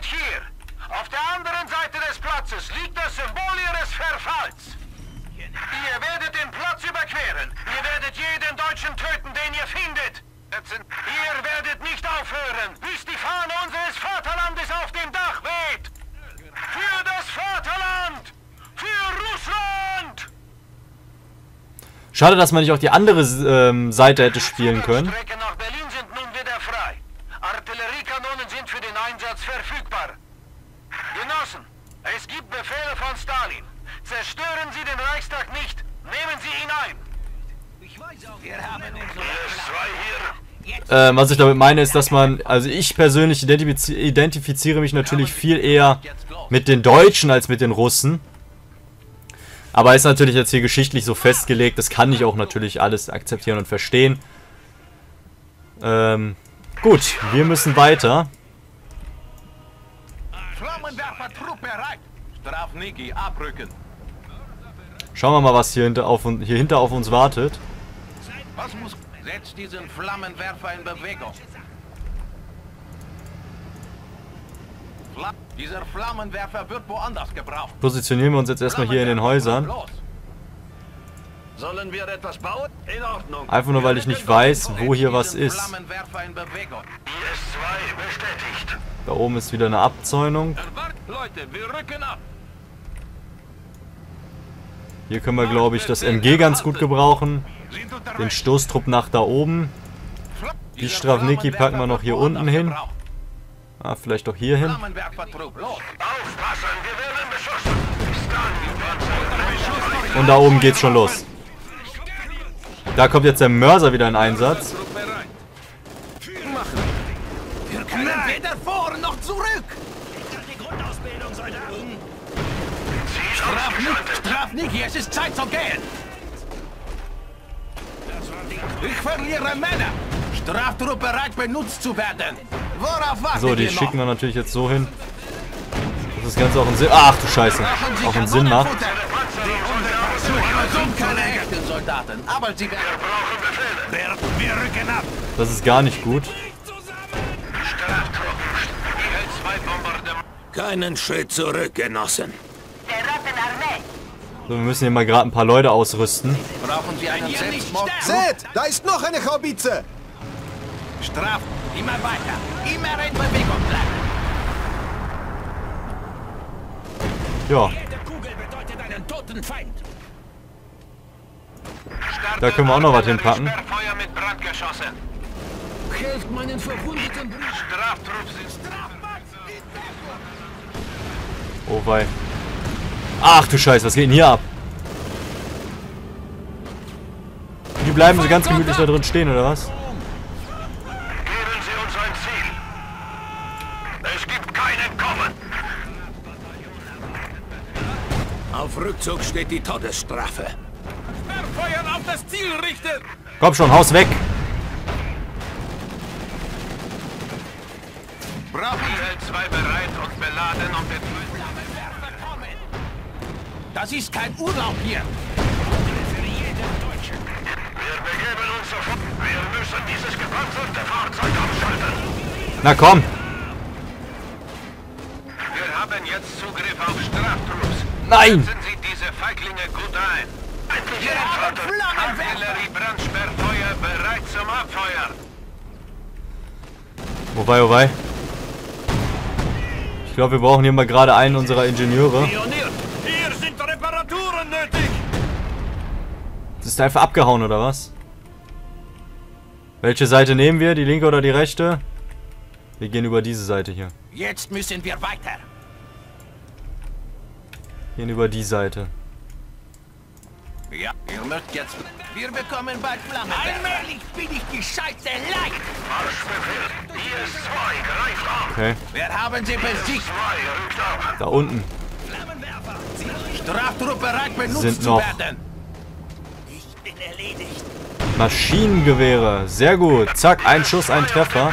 steht hier. Auf der anderen Seite des Platzes liegt das Symbol ihres Verfalls. Ihr werdet den Platz überqueren. Ihr werdet jeden Deutschen töten, den ihr findet. Ihr werdet nicht aufhören, bis die Fahne unseres Vaterlandes auf dem Dach weht. Für das Vaterland! Für Russland! Schade, dass man nicht auch die andere ähm, Seite hätte spielen können. Strecke nach Berlin sind nun wieder frei. Artilleriekanonen sind für den Einsatz verfügbar. Genossen, es gibt Befehle von Stalin. Zerstören Sie den Reichstag nicht. Nehmen Sie ihn ein. Wir haben unsere Ähm, was ich damit meine, ist, dass man, also ich persönlich identifiz identifiziere mich natürlich viel eher mit den Deutschen als mit den Russen. Aber ist natürlich jetzt hier geschichtlich so festgelegt, das kann ich auch natürlich alles akzeptieren und verstehen. Ähm, gut, wir müssen weiter. Schauen wir mal, was hier hinter auf, hier hinter auf uns wartet. Was muss... Setzt diesen Flammenwerfer in Bewegung. Fla Dieser Flammenwerfer wird woanders gebraucht. Positionieren wir uns jetzt erstmal hier in den Häusern. Sollen wir etwas bauen? In Ordnung. Einfach nur, weil ich nicht weiß, wo hier was ist. Flammenwerfer in Bewegung. IS-2 bestätigt. Da oben ist wieder eine Abzäunung. Erwart, Leute, wir rücken ab. Hier können wir, glaube ich, das MG ganz gut gebrauchen. Den Stoßtrupp nach da oben. Die Dieser Stravniki packen wir noch hier unten hin. Ah, vielleicht doch hier hin. Und da oben geht's schon los. Da kommt jetzt der Mörser wieder in Einsatz. Wir können weder vor noch zurück. Strafniki, es ist Zeit zu gehen. Ich verliere Männer. Straftrupp bereit benutzt zu werden. Worauf warten So, die wir noch? schicken wir natürlich jetzt so hin. Dass das Ganze auch einen Sinn... Ach du Scheiße. Auch einen Sinn macht. Kanonenfutter? sind keine echten Soldaten, aber sie werden... Wir, wir rücken ab. Das ist gar nicht gut. Straftruppen. IL-2 Bombardement. Keinen Schritt zurück, Genossen. Der Rattenarmee. So, wir müssen hier mal gerade ein paar Leute ausrüsten. Brauchen Sie einen Selbstmord? Seht, da ist noch eine Haubitze! Straf. Immer weiter. Immer in Bewegung bleiben. Ja, Jede Kugel bedeutet einen toten Feind. Da können wir auch noch was hinpacken. Helft meinen verwundeten Brüdern. Straftrupp sind oh wei. Ach du Scheiße, was geht denn hier ab? Die bleiben so ganz gemütlich da drin stehen, oder was? Geben Sie uns ein Ziel. Es gibt keinen Kommen. Auf Rückzug steht die Todesstrafe. Feuern auf das Ziel richten. Komm schon, Haus weg! Brauchen IL-2 bereit und beladen, um den. Das ist kein Urlaub hier. Wir begeben uns sofort. Wir müssen dieses gepanzerte Fahrzeug abschalten. Na komm! Wir haben jetzt Zugriff auf Straftrupps. Nein! Setzen Sie diese Feiglinge gut ein. Endlich Wir haben. Artillerie-Brandsperrfeuer bereit zum Abfeuern. Wobei, wobei. Ich glaube, wir brauchen hier mal gerade einen unserer Ingenieure. Ist einfach abgehauen, oder was? Welche Seite nehmen wir? Die linke oder die rechte? Wir gehen über diese Seite hier. Jetzt müssen wir weiter. Gehen über die Seite. Ja, ihr mögt jetzt... Wir bekommen bald Flammenwerfer. Allmählich bin ich die Scheiße leid. Marschbefehl. IS-2 greift an. Okay. Wir haben sie besiegt. 2 rückt ab. Da unten. Straftrupp bereit benutzt Sind zu noch- werden. Maschinengewehre. Sehr gut. Zack, ein Schuss, ein Treffer.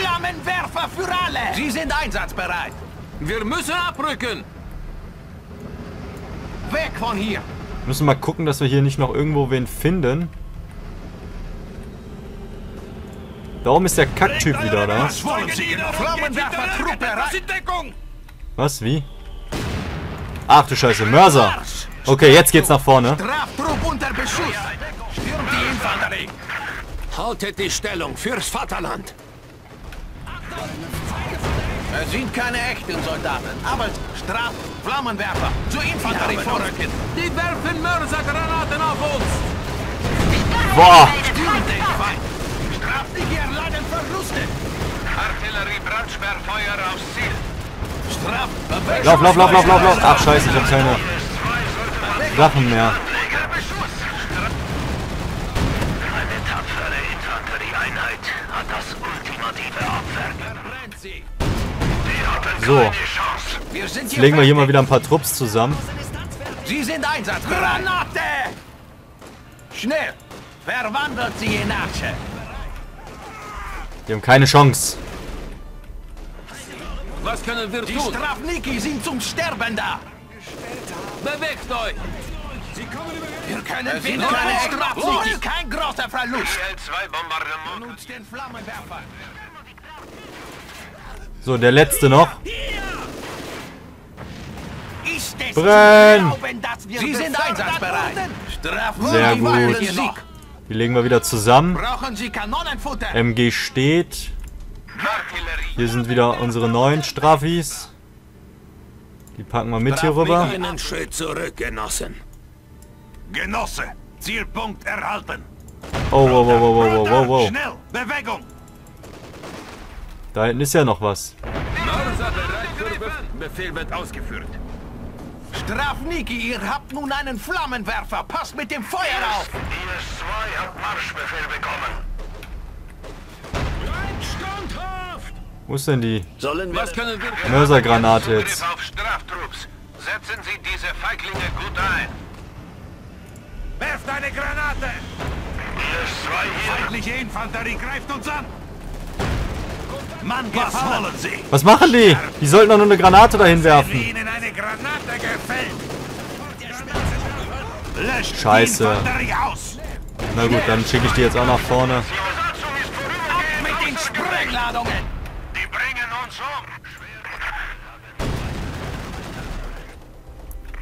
Flammenwerfer für alle. Sie sind einsatzbereit. Wir müssen abrücken. Weg von hier. Wir müssen mal gucken, dass wir hier nicht noch irgendwo wen finden. Da oben ist der Kacktyp wieder, oder? Was. Deckung! Was? Wie? Ach du Scheiße, Mörser! Okay, jetzt geht's nach vorne. Straftrupp unter Beschuss. Stürmt die Infanterie. Haltet die Stellung fürs Vaterland! Es sind keine echten Soldaten, aber Straf Flammenwerfer zur Infanterie vorrücken. Die werfen Mörsergranaten auf uns. Boah! Stürmt den Feind. Straflinge erleiden Verluste. Artillerie Brandsperrfeuer aufs Ziel. Straf Lauf, lauf, lauf, lauf, lauf, lauf! Ach scheiße, ich hab keine Sachen mehr. Eine tapfere Infanterieeinheit hat das ultimative Abwerk. Brennt sie. Die hatten So. Jetzt legen wir hier mal wieder ein paar Trupps zusammen. Sie sind einsatzbereit. Granate! Schnell! Verwandelt sie in Asche. Die haben keine Chance. Was können wir tun? Die Strafniki sind zum Sterben da. Bewegt euch! Wir können wieder keine Strafniki. Kein großer Verlust. L2-Bombardement. Nutzt den Flammenwerfer. So, der letzte noch. Brenn! Sie sind einsatzbereit. Sehr gut. Die legen wir wieder zusammen. Sie? MG steht. Hier sind wieder unsere neuen Strafis. Die packen wir mit hier rüber. Einen Schritt zurück, Genossen. Genosse, Zielpunkt erhalten. Oh, wow, wow, wow, wow, wow, wow. Schnell, Bewegung. Da hinten ist ja noch was. Befehl wird ausgeführt. Strafniki, ihr habt nun einen Flammenwerfer. Passt mit dem Feuer auf. IS-2 hat Marschbefehl bekommen. Wo ist denn die Sollen wir... können wir... Mörsergranate jetzt? Setzen Sie diese Feiglinge gut ein. Werft eine Granate. IS-2 hier. Feindliche Infanterie greift uns an. Mann, was wollen Sie? Was machen die? Die sollten doch nur eine Granate dahin werfen. Ihnen eine Granate gefällt. Löscht Scheiße. Na gut, dann schicke ich die jetzt auch nach vorne. Die Besatzung ist vorübergehend. Mit den Sprengladungen. Um.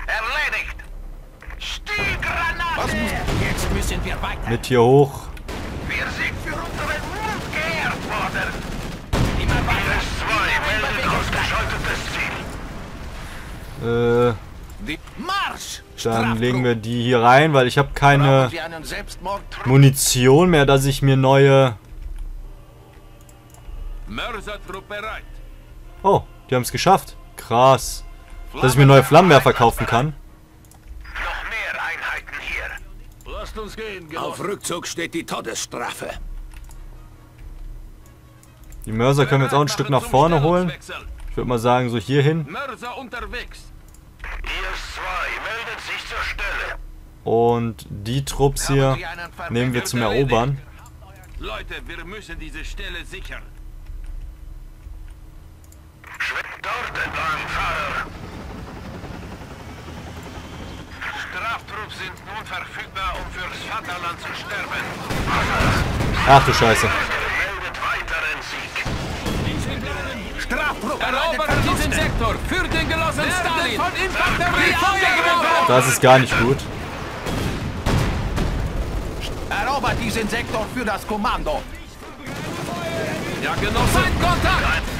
Erledigt. Stielgranate. Jetzt müssen wir weiter. Mit hier hoch. Wir sind für unseren Mut geehrt worden. Immer weiter. IS-2 meldet ausgeschaltetes Ziel. Äh, Die Marsch! dann legen wir die hier rein, weil ich habe keine? Munition mehr, dass ich mir neue... Mörsertrupp bereit. Oh, die haben es geschafft. Krass. Dass ich mir neue Flammenwerfer kaufen kann. Noch mehr Einheiten hier. Lasst uns gehen, Auf Rückzug steht die Todesstrafe. Die Mörser können wir jetzt auch ein Stück nach vorne holen. Ich würde mal sagen, so hier hin. Mörser unterwegs. IS-2 meldet sich zur Stelle. Und die Trupps hier nehmen wir zum Erobern. Leute, wir müssen diese Stelle sichern. Schwebt dort entlang, Fahrer. Straftrupps sind nun verfügbar, um fürs Vaterland zu sterben. Ach du Scheiße. Meldet weiteren Sieg. Strafdruck erobert diesen Sektor für den Genossen Stalin. von Infanterie angegriffen. Das ist gar nicht gut. Erobert diesen Sektor für das Kommando. Ja, Genosse. Feindkontakt.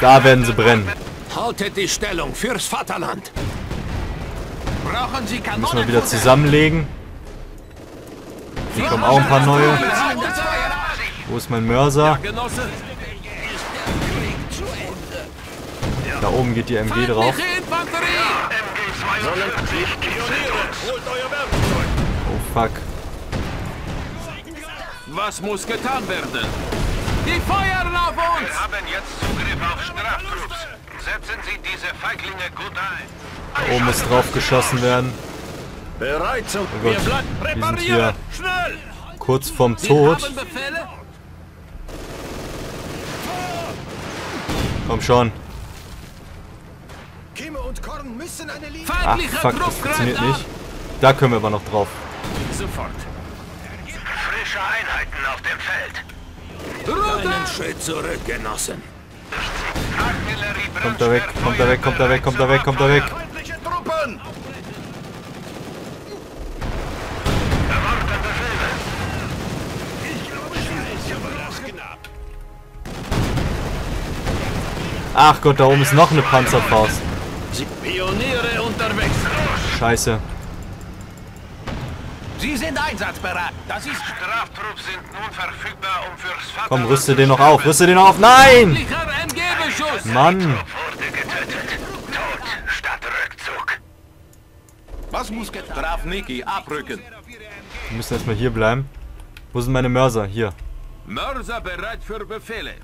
Da werden sie brennen. Haltet die Stellung fürs Vaterland. Brauchen Sie Kanonen. Müssen wir wieder zusammenlegen. Hier kommen auch ein paar neue. Wo ist mein Mörser? Da oben geht die MG drauf. Infanterie. MG-42 gibt uns. Oh fuck. Was muss getan werden? Die feuern auf uns. Wir haben jetzt Zugriff auf Straftrupps. Setzen Sie diese Feiglinge gut ein. Da oben muss drauf geschossen werden. Bereit zum... Oh Gott, die sind hier Schnell. kurz vorm Tod. Komm schon. Kimme und Korn müssen eine Linie... Ach Feindlicher fuck, das funktioniert nicht. Da können wir aber noch drauf. Sofort. Frische Einheiten auf dem Feld. Einen Schritt zurück, Genossen. Kommt da weg, kommt da weg, kommt da weg, kommt da weg, kommt da weg. Ach Gott, da oben ist noch eine Panzerfaust. Pioniere unterwegs. Scheiße. Sie sind einsatzbereit. Das ist Straftrupps sind nun verfügbar, um fürs Vaterland Komm, rüste den noch auf, rüste den noch auf. Nein! Mann. Wurde getötet. Tod statt Rückzug. Was muss getan? Straf Niki, abrücken. Wir müssen erstmal hier bleiben. Wo sind meine Mörser? Hier. Mörser bereit für Befehle.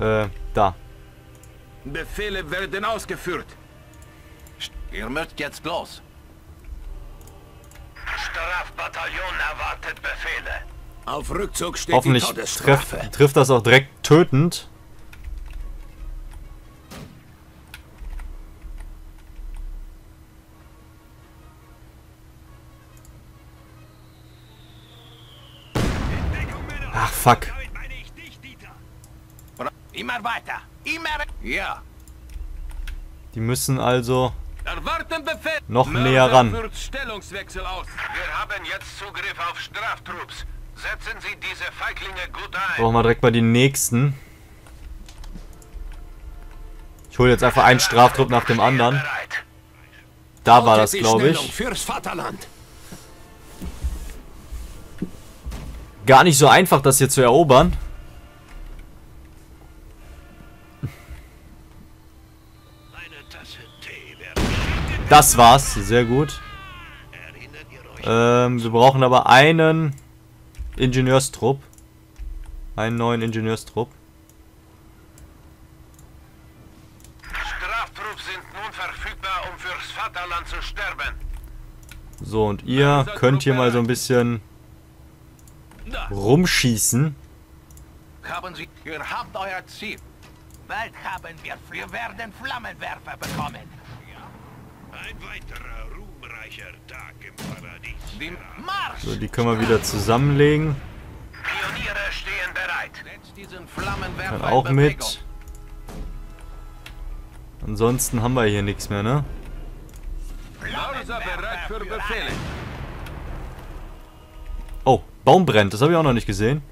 Äh, da. Befehle werden ausgeführt. Ihr müsst jetzt los. Strafbataillon erwartet Befehle. Auf Rückzug steht Hoffentlich Todesstrafe. trifft das auch direkt tötend. Ach, fuck. Immer weiter. Immer. Ja. Die müssen also Erwarten Befehl. Noch näher ran. führt Stellungswechsel aus. Wir haben jetzt Zugriff auf Straftrupps. Setzen Sie diese Feiglinge gut ein. brauchen wir direkt mal die nächsten. Ich hole jetzt einfach einen Straftrupp nach dem anderen. Da war das, glaube ich. Gar nicht so einfach, das hier zu erobern. Das war's, sehr gut. Ähm, wir brauchen aber einen Ingenieurstrupp. Einen neuen Ingenieurstrupp. Straftrupps sind nun verfügbar, um fürs Vaterland zu sterben. So, und ihr könnt hier mal so ein bisschen rumschießen. Haben Sie. Ihr habt euer Ziel. Bald haben wir. Wir werden Flammenwerfer bekommen. Ein weiterer ruhmreicher Tag im Paradies. Die Marsch! So, die können wir wieder zusammenlegen. Pioniere stehen bereit. Setzt diesen Flammenwerfer Dann auch mit. Ansonsten haben wir hier nichts mehr, ne? Oh, Baum brennt. Das habe ich auch noch nicht gesehen.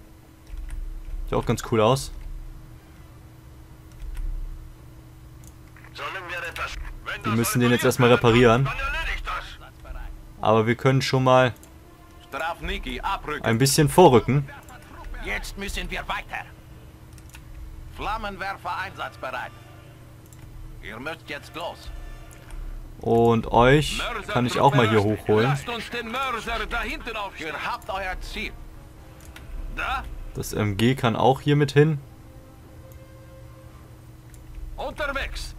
Sieht auch ganz cool aus. Sollen wir etwas... Wenn Wir müssen den jetzt erstmal reparieren. Aber wir können schon mal ein bisschen vorrücken. Jetzt müssen wir weiter. Flammenwerfer einsatzbereit. Ihr müsst jetzt los. Und euch kann ich auch mal hier hochholen. Lasst uns den Mörser da hinten aufstellen. Ihr habt euer Ziel. Da, Das MG kann auch hier mit hin. unterwegs.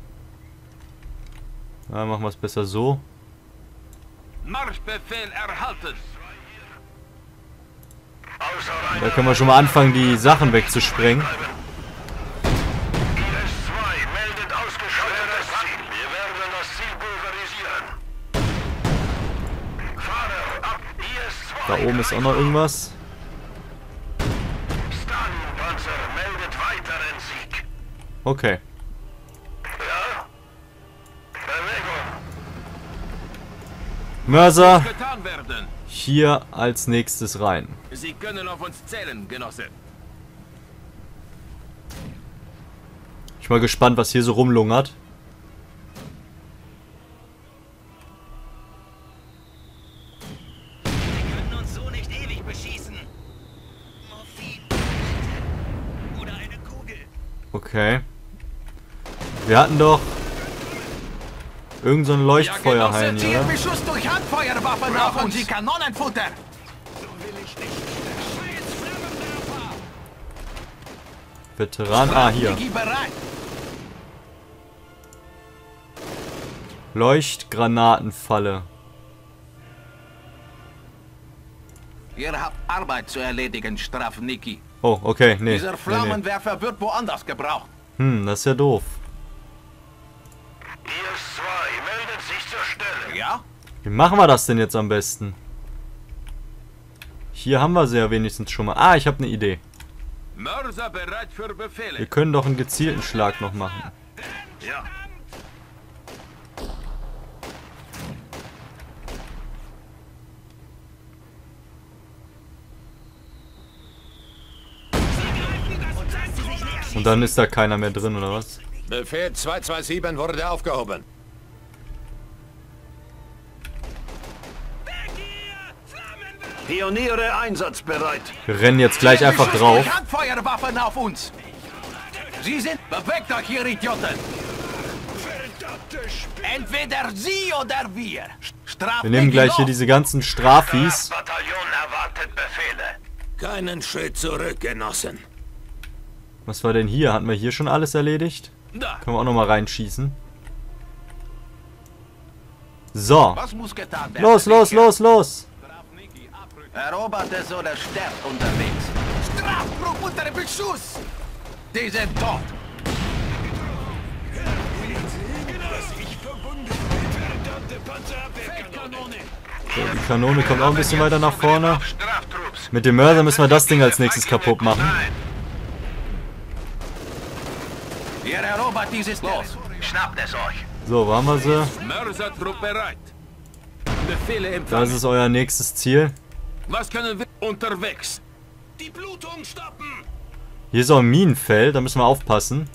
Ja, machen wir es besser so. Marschbefehl erhalten. Da können wir schon mal anfangen, die Sachen wegzusprengen. IS-2 meldet ausgeschaltetes Ziel. Wir werden das Ziel pulverisieren. Fahrer ab. IS-2. Da oben ist auch noch irgendwas. Okay. Mörser hier als nächstes rein. Sie können auf uns zählen, Genosse. Ich bin mal gespannt, was hier so rumlungert. können uns so nicht ewig beschießen. Morphin. Oder eine Kugel. Okay. Wir hatten doch irgend so ein Leuchtfeuerhain hier, oder? Beschuss durch Handfeuerwaffen auf uns. Sie Kanonenfutter. Veteran. Ah, hier. Leuchtgranatenfalle. Ihr habt Arbeit zu erledigen, Straf Niki. Oh, okay. Nee. Dieser nee, nee. Flammenwerfer wird woanders gebraucht. Hm, das ist ja doof. Wie machen wir das denn jetzt am besten? Hier haben wir sie ja wenigstens schon mal. Ah, ich habe eine Idee. Wir können doch einen gezielten Schlag noch machen. Ja. Und dann ist da keiner mehr drin, oder was? Befehl 227 wurde aufgehoben. Pioniere einsatzbereit. Wir rennen jetzt gleich einfach drauf. Handfeuerwaffen auf uns. Sie sind... Bewegt euch, ihr Idioten. Entweder Sie oder wir. Straf Wir nehmen gleich hier diese ganzen Strafis. Bataillon erwartet Befehle. Keinen Schritt zurück, Genossen. Was war denn hier? Hatten wir hier schon alles erledigt? Da. Können wir auch nochmal reinschießen. So. Was muss getan werden? Los, los, los, los. Erobert es oder sterbt unterwegs. Strafbruch unter Beschuss. Die sind tot. So, die Kanone kommt auch ein bisschen weiter nach vorne. Mit dem Mörser müssen wir das Ding als nächstes kaputt machen. Nein, Ihr erobert dieses Los. schnappt es euch. So, wo haben wir sie? Mörsertrupp bereit. Befehle Das ist euer nächstes Ziel. Was können wir unterwegs? Die Blutung stoppen. Hier ist auch ein Minenfeld, da müssen wir aufpassen.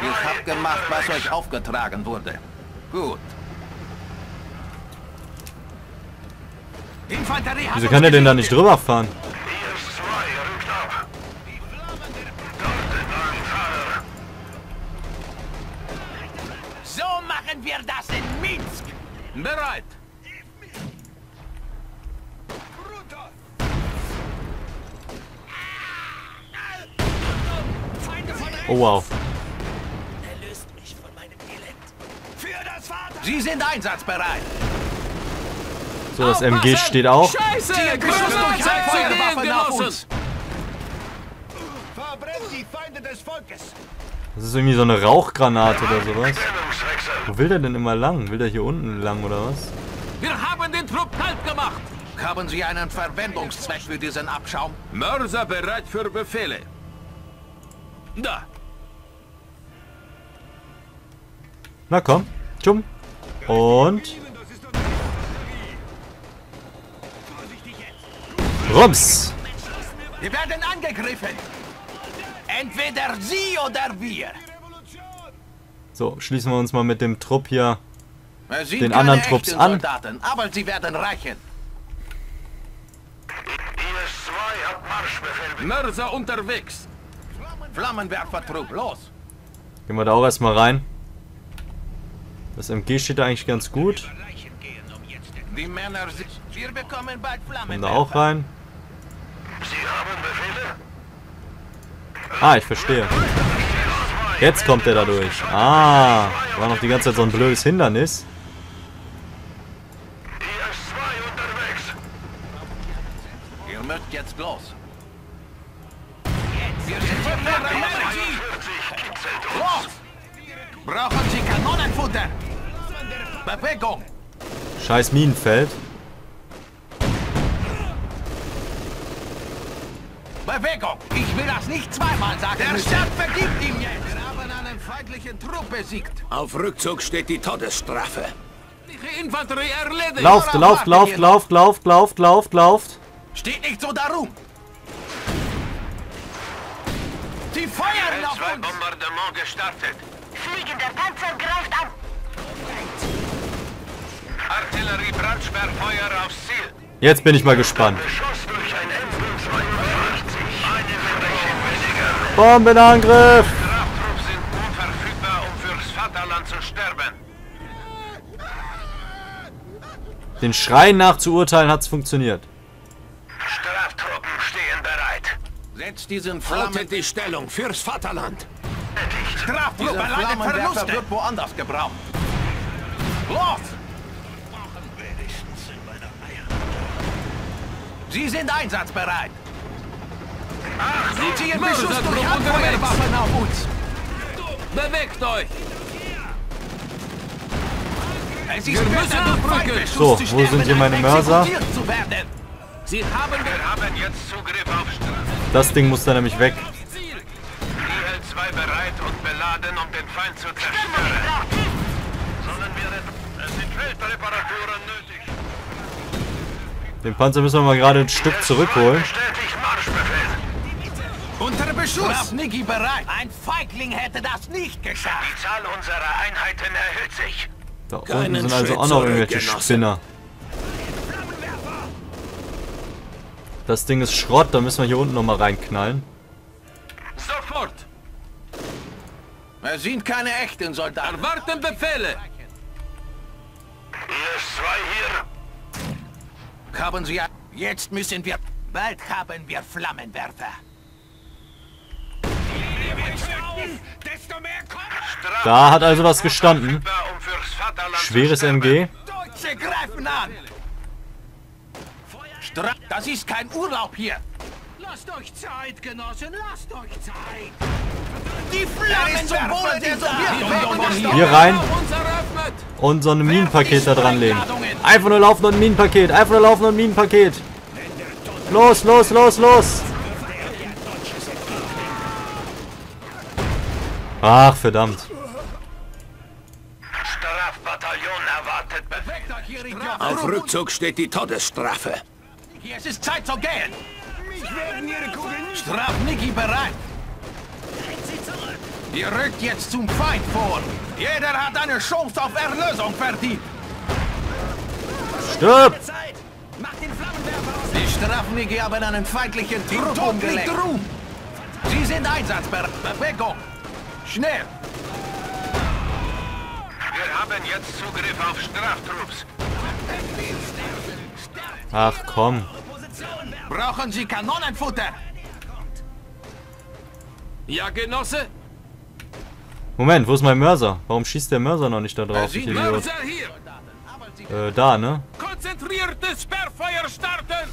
Ich hab gemacht, was euch aufgetragen wurde. Gut. Infanterie Wieso kann der denn da nicht drüber fahren? So machen wir das in Minsk. Bereit. Oh wow. Erlöst mich von meinem Elend. Für das Vater. Sie sind einsatzbereit. So, das MG steht auch. Scheiße! Das ist irgendwie so eine Rauchgranate oder sowas. Wo will der denn immer lang? Will der hier unten lang oder was? Wir haben den Trupp kalt gemacht. Haben Sie einen Verwendungszweck für diesen Abschaum? Mörser bereit für Befehle. Da. Na komm, tschum. Und Rums. Wir werden angegriffen. Entweder Sie oder wir. So, schließen wir uns mal mit dem Trupp hier. Sind Den anderen Trupps an. Soldaten, aber sie werden reichen. Mörser unterwegs. Flammenwerfertrupp, los. Gehen wir da auch erstmal rein. Das MG steht da eigentlich ganz gut. Kommen da auch rein. Sie haben Befehle? Ah, ich verstehe. Jetzt kommt er da durch. Ah, war noch die ganze Zeit so ein blödes Hindernis. Ihr müsst jetzt los. Wir sind für mehrere Männer. 40 kitzelt uns. Los! Brauchen Sie Kanonenfutter? Bewegung! Scheiß Minenfeld. Bewegung! Ich will das nicht zweimal sagen Der Stadt vergibt ihm jetzt! Wir haben einen feindlichen Trupp besiegt. Auf Rückzug steht die Todesstrafe. Die Infanterie erledigt! Lauft, lauft, lauft, lauft, lauft, lauft, lauft, lauft. Steht nicht so darum! Sie feuern auf Zwei uns! Bombardement gestartet. Fliegender Panzer greift an. Jetzt bin ich mal gespannt. Beschuss durch ein M52. Eine Verbrechen weniger. Bombenangriff! Straftrupps sind unverfügbar, um fürs Vaterland zu sterben. Den Schreien nach zu urteilen hat's funktioniert. Straftruppen stehen bereit. Setzt diesen Flammen... Die Stellung fürs Vaterland. Leidet Flammenwerfer Verluste! wird woanders gebraucht. Los! Sie sind einsatzbereit! Sie ziehen Beschuss durch Handfeuerwaffen auf uns! Bewegt euch! Es ist besser, So, wo sind hier meine Mörser? exekutiert Zu werden. Sie haben Wir haben jetzt Zugriff auf Strafe. Das Ding muss da nämlich weg. IL-2 bereit und beladen, um den Feind zu zerstören. Sollen wir... Es sind Feldreparaturen nötig. Den Panzer müssen wir mal gerade ein Stück zurückholen. Unter Beschuss! Niki bereit! Ein Feigling hätte das nicht geschafft! Die Zahl unserer Einheiten erhöht sich. Da unten sind also auch noch irgendwelche. Spinner. Das Ding ist Schrott, da müssen wir hier unten nochmal reinknallen. Sofort! Wir sind keine echten Soldaten. Erwarten Befehle! Haben Sie... Jetzt müssen wir... Bald haben wir Flammenwerfer. Da hat also was gestanden. Schweres. MG. Deutsche greifen an! Stra das ist kein Urlaub hier! Lasst euch Zeit, Genossen, lasst euch Zeit! Die Flammenwerfer der Sowjetunion! Hier rein und so ein Minenpaket da dran legen. Einfach nur laufen und ein Minenpaket. Einfach nur laufen und ein Minenpaket. Los, los, los, los. Ach, verdammt. Strafbataillon erwartet. Auf Rückzug steht die Todesstrafe. Hier ist es Zeit zu gehen! Straf Niki bereit! Ihr rückt jetzt zum Feind vor! Jeder hat eine Chance auf Erlösung verdient! Stirb! Die Strafniki haben einen feindlichen Trupp umgelegt. Ruhm. Sie sind einsatzbereit. Bewegung! Schnell! Wir haben jetzt Zugriff auf Straftrupps. Ach komm. Brauchen Sie Kanonenfutter? Ja, Genosse? Moment, wo ist mein Mörser? Warum schießt der Mörser noch nicht da drauf? Ich Idiot. Mörser hier! Äh, da, ne? Konzentriertes Sperrfeuer starten!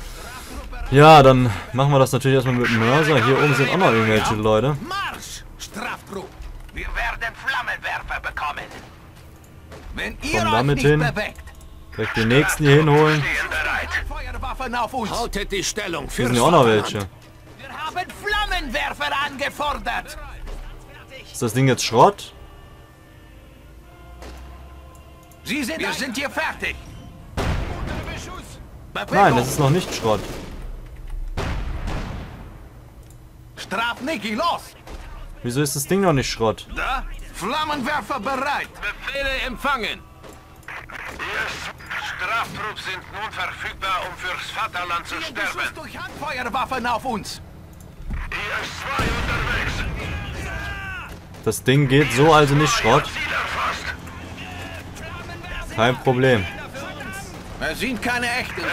Ja, dann machen wir das natürlich erstmal mit dem Mörser. Hier oben sind auch noch irgendwelche Leute. Marsch! Straftrupp! Wir werden Flammenwerfer bekommen. Wenn ihr Komm euch damit nicht hin. bewegt, Direkt die nächsten hier hinholen. Feuerwaffen auf uns! Haltet die Stellung Hier für sind ja auch noch welche. Wir haben Flammenwerfer angefordert! Ist das Ding jetzt Schrott? Sie sind... Wir sind hier fertig! Nein, das ist noch nicht Schrott. Straf Niki, los! Wieso ist das Ding noch nicht Schrott? Da? Flammenwerfer bereit! Befehle empfangen! IS Straftrupps sind nun verfügbar, um fürs Vaterland zu Beschuss sterben. durch Handfeuerwaffen auf uns! IS-2 unterwegs. Das Ding geht so also nicht Schrott. Kein Problem. Wir sind keine echten.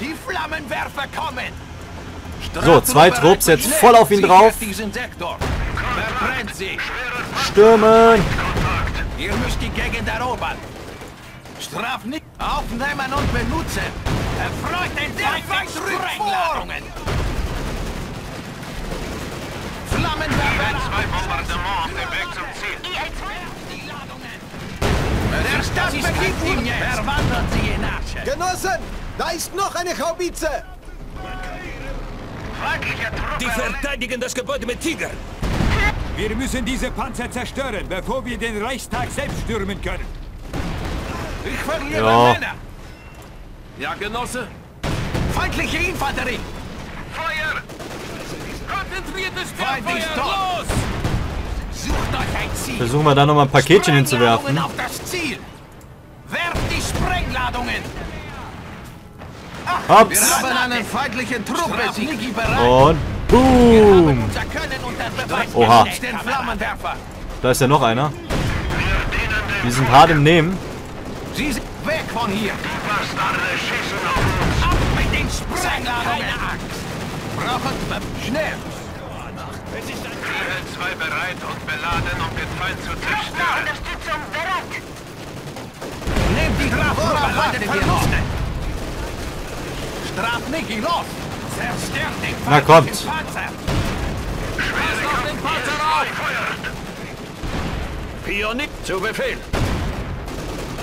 Die Flammenwerfer kommen! So, zwei Trupps jetzt voll auf ihn drauf. Stürmen! Ihr müsst die Gegend erobern! Straf nicht! Aufnehmen und benutzen! Erfreut den Feind mit Sprengladungen! Flammenwerfer! Zwei Bombardement auf dem Weg zum Ziel. Der Stadtbetrieb ihm jetzt! Verwandern sie in Asche! Genossen, da ist noch eine Haubitze! Die verteidigen das Gebäude mit Tigern. Wir müssen diese Panzer zerstören, bevor wir den Reichstag selbst stürmen können. Ich verliere Ja. Männer! Ja, Genosse? Feindliche Infanterie! Feuer! Konzentriertes Feind ist Sperrfeuer! tot. Los! Sucht euch ein Ziel! Versuchen wir da nochmal ein Paketchen hinzuwerfen. Auf das Ziel! Werft die Sprengladungen! Wir Hops! haben einen feindlichen Trupp besiegt! bereit! Und Wir boom! Oha. gestellt, den Flammenwerfer! Da ist ja noch einer. Die sind hart im Nehmen. Sie sind weg von hier! Bastarde schießen auf uns. Ab mit den Sprengladungen! Brauchen wir schnell! IL-2 bereit und beladen, um den Feind zu zerstören. Unterstützung bereit. Nehmt die Strafvorbereitet wir los! Straf Niki, los! Zerstört den Na, kommt. Panzer! Auf den Panzer auf! Pionik zu Befehl.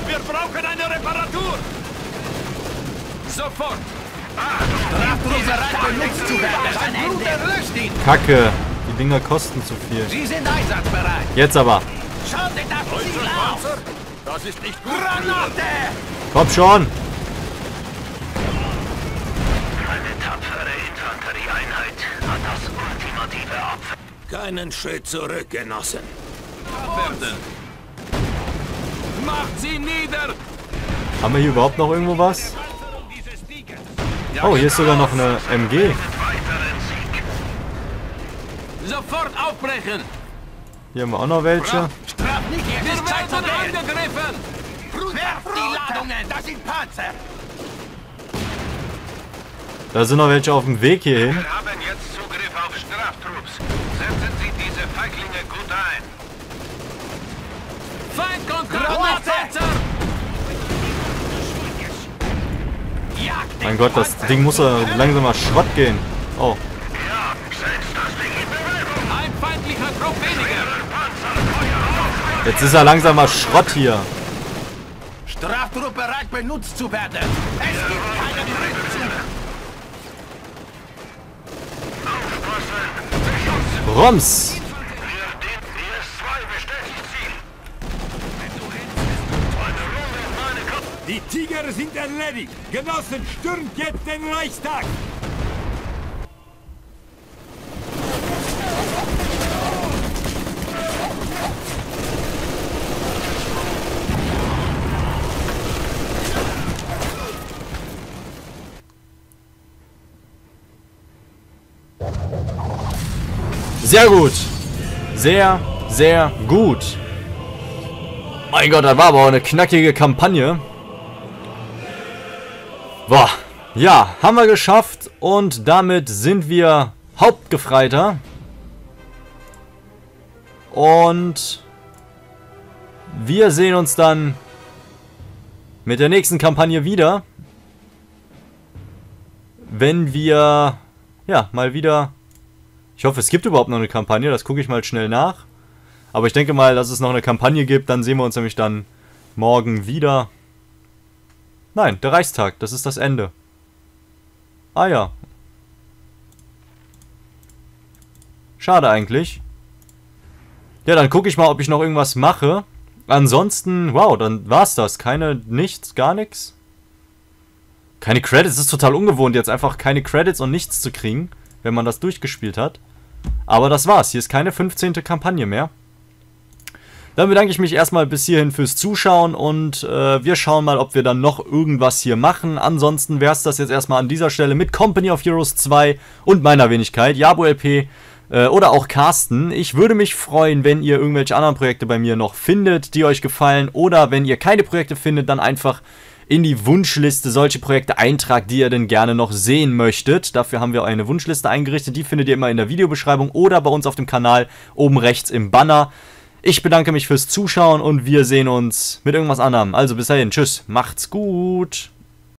Wir brauchen eine Reparatur! Sofort! Straftrupper bereit benutzt zu werden. Sein Blut erlöst ihn. Kacke. Dinger kosten zu viel. Sie sind einsatzbereit. Jetzt aber. Das Ziel auf. Das ist nicht gut. Granate! Komm schon. Eine tapfere Infanterieeinheit hat das ultimative Opfer. Keinen Schritt zurück, Genossen. Macht sie nieder! Haben wir hier überhaupt noch irgendwo was? Oh, hier ist sogar noch eine MG. Sofort aufbrechen! Hier haben wir auch noch welche. Strafnik, es Wir ist Zeit zu werden gehen. angegriffen! Werft die Ladungen, das sind Panzer. Da sind noch welche auf dem Weg hierhin. Wir haben jetzt Zugriff auf Straftrupps. Setzen Sie diese Feiglinge gut ein. Mein Gott, das Ding muss ja langsam mal Schrott gehen. Oh, jetzt ist er langsam mal Schrott hier. Straftrupp bereit benutzt zu werden. Es gibt keinen Rückzug. Rums. Wir den IS-2 bestätigt Ziel. Eine Runde in meine Kopf. Die Tiger sind erledigt. Genossen, stürmt jetzt den Reichstag. Sehr gut. Sehr, sehr gut. Mein Gott, das war aber auch eine knackige Kampagne. Boah. Ja, haben wir geschafft und damit sind wir Hauptgefreiter. Und wir sehen uns dann mit der nächsten Kampagne wieder. Wenn wir, ja, mal wieder ich hoffe, es gibt überhaupt noch eine Kampagne. Das gucke ich mal schnell nach. Aber ich denke mal, dass es noch eine Kampagne gibt. Dann sehen wir uns nämlich dann morgen wieder. Nein, der Reichstag. Das ist das Ende. Ah ja. Schade eigentlich. Ja, dann gucke ich mal, ob ich noch irgendwas mache. Ansonsten, wow, dann war's das. Keine, nichts, gar nichts. Keine Credits, das ist total ungewohnt, jetzt einfach keine Credits und nichts zu kriegen, wenn man das durchgespielt hat. Aber das war's, hier ist keine 15. Kampagne mehr. Dann bedanke ich mich erstmal bis hierhin fürs Zuschauen und äh, wir schauen mal, ob wir dann noch irgendwas hier machen. Ansonsten wäre es das jetzt erstmal an dieser Stelle mit Company of Heroes 2 und meiner Wenigkeit, Jabo LP äh, oder auch Carsten. Ich würde mich freuen, wenn ihr irgendwelche anderen Projekte bei mir noch findet, die euch gefallen oder wenn ihr keine Projekte findet, dann einfach in die Wunschliste solche Projekte eintragt, die ihr denn gerne noch sehen möchtet. Dafür haben wir eine Wunschliste eingerichtet, die findet ihr immer in der Videobeschreibung oder bei uns auf dem Kanal oben rechts im Banner. Ich bedanke mich fürs Zuschauen und wir sehen uns mit irgendwas anderem. Also bis dahin, tschüss, macht's gut.